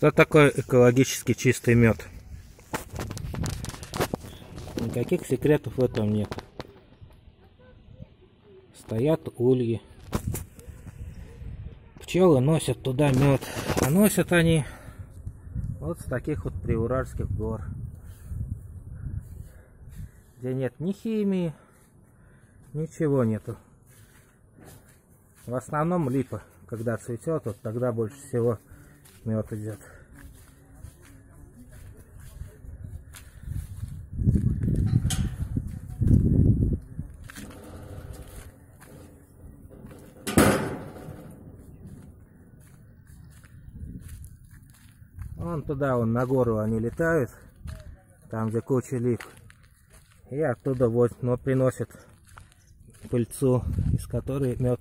Что такое экологически чистый мед? Никаких секретов в этом нет. Стоят ульи. Пчелы носят туда мед. А носят они вот с таких вот приуральских гор. Где нет ни химии, ничего нету. В основном липа, когда цветет, вот тогда больше всего мед идет. Вон туда, вон на гору они летают, там где куча лип. И оттуда вот, но приносят пыльцу, из которой мед